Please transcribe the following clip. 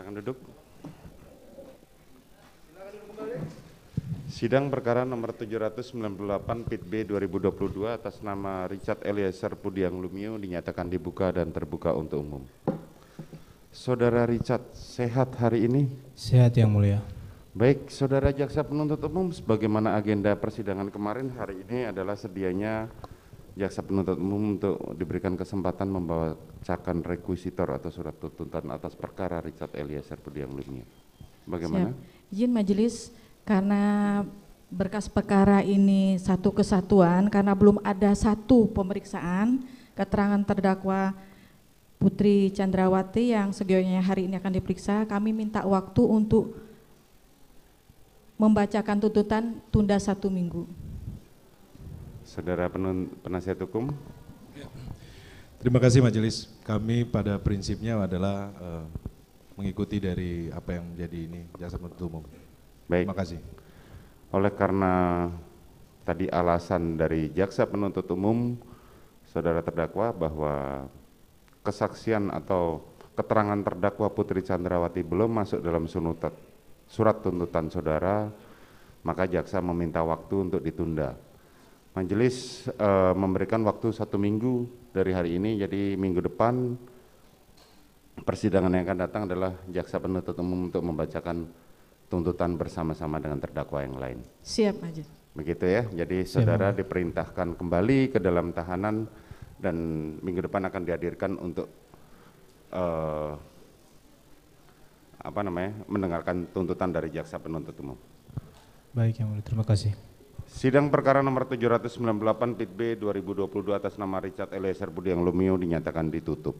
Silakan duduk. Sidang perkara nomor 798 PIT B 2022 atas nama Richard Eliezer Pudiang Lumiu dinyatakan dibuka dan terbuka untuk umum. Saudara Richard, sehat hari ini? Sehat yang mulia. Baik, Saudara Jaksa Penuntut Umum, sebagaimana agenda persidangan kemarin, hari ini adalah sedianya Jaksa Penuntut Umum untuk diberikan kesempatan membacakan rekuisitor atau surat tuntutan atas perkara Richard Eliezer Pudiang Lumiu. Bagaimana? Izin majelis, karena berkas perkara ini satu kesatuan, karena belum ada satu pemeriksaan, keterangan terdakwa Putri Chandrawati yang segianya hari ini akan diperiksa, kami minta waktu untuk membacakan tuntutan tunda satu minggu. Saudara penasihat hukum, Terima kasih majelis. Kami pada prinsipnya adalah eh, mengikuti dari apa yang menjadi ini jaksa penuntut umum. baik. Terima kasih. Oleh karena tadi alasan dari jaksa penuntut umum, saudara terdakwa bahwa kesaksian atau keterangan terdakwa Putri Chandrawati belum masuk dalam sunutat, surat tuntutan saudara, maka jaksa meminta waktu untuk ditunda. Majelis eh, memberikan waktu satu minggu dari hari ini, jadi minggu depan persidangan yang akan datang adalah jaksa penuntut umum untuk membacakan tuntutan bersama-sama dengan terdakwa yang lain. Siap majelis. Begitu ya. Jadi saudara diperintahkan kembali ke dalam tahanan dan minggu depan akan dihadirkan untuk eh, apa namanya? mendengarkan tuntutan dari jaksa penuntut umum. Baik yang mulia, terima kasih. Sidang perkara nomor 798 PIT B 2022 atas nama Richard Eliezer Budiang Lumiu dinyatakan ditutup.